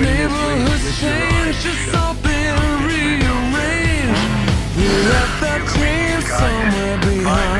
Neighborhoods change, it's all been rearranged. We left that dream somewhere behind.